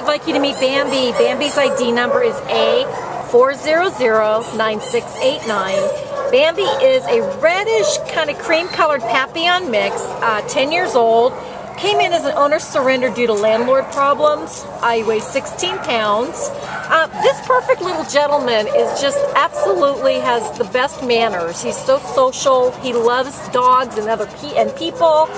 I'd like you to meet Bambi. Bambi's ID number is A4009689. Bambi is a reddish, kind of cream colored Papillon mix, uh, 10 years old. Came in as an owner surrender due to landlord problems. I weigh 16 pounds. Uh, this perfect little gentleman is just absolutely has the best manners. He's so social. He loves dogs and other pe and people.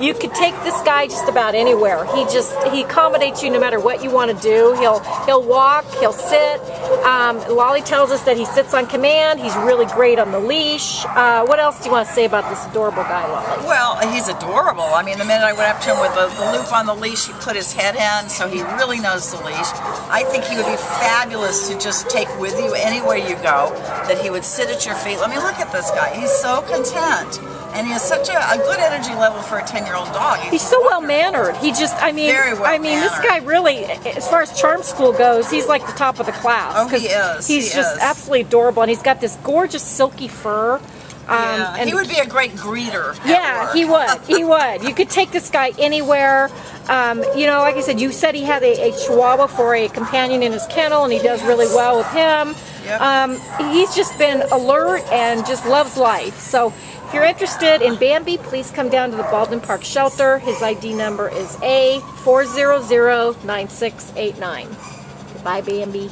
You could take this guy just about anywhere. He just he accommodates you no matter what you want to do. He'll he'll walk. He'll sit. Um, Lolly tells us that he sits on command. He's really great on the leash. Uh, what else do you want to say about this adorable guy, Lolly? Well, he's adorable. I mean, the minute I went up to him with the, the loop on the leash, he put his head in, so he really knows the leash. I think he would be fabulous to just take with you anywhere you go, that he would sit at your feet. Let me look at this guy. He's so content. And he has such a, a good energy level for a 10-year-old dog. He's, he's so well-mannered. He just, I mean, well I mean, this guy really, as far as charm school goes, he's like the top of the class. Oh, he is. He's he just is. absolutely adorable, and he's got this gorgeous silky fur. Um, yeah, and he would be a great greeter. Yeah, he would. He would. You could take this guy anywhere. Um, you know, like I said, you said he had a, a, Chihuahua for a companion in his kennel, and he does really well with him. Yep. Um, he's just been alert and just loves life. So if you're interested in Bambi, please come down to the Baldwin Park Shelter. His ID number is A4009689. Bye, Bambi.